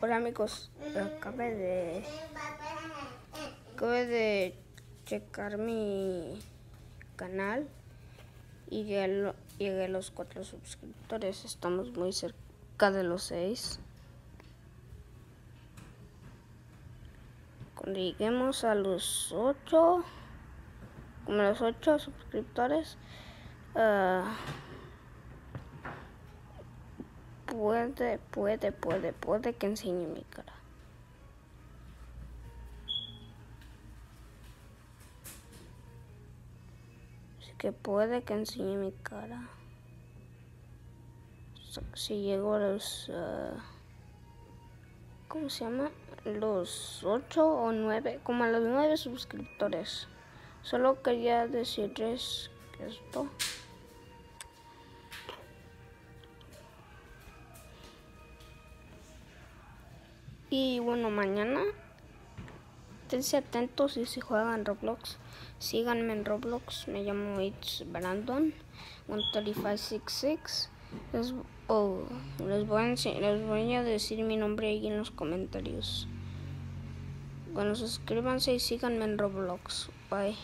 Hola amigos, acabé de acabé de checar mi canal y llegué, llegué a los cuatro suscriptores. Estamos muy cerca de los seis. Cuando lleguemos a los ocho, como los ocho suscriptores, uh, puede, puede, puede, puede que enseñe mi cara. Así que puede que enseñe mi cara. Si llego a los... Uh, ¿Cómo se llama? Los 8 o 9, como a los 9 suscriptores. Solo quería decirles que esto... Y bueno, mañana esténse atentos y si juegan Roblox, síganme en Roblox. Me llamo It's Brandon 13566. Les, oh, les, voy a, les voy a decir mi nombre ahí en los comentarios. Bueno, suscríbanse y síganme en Roblox. Bye.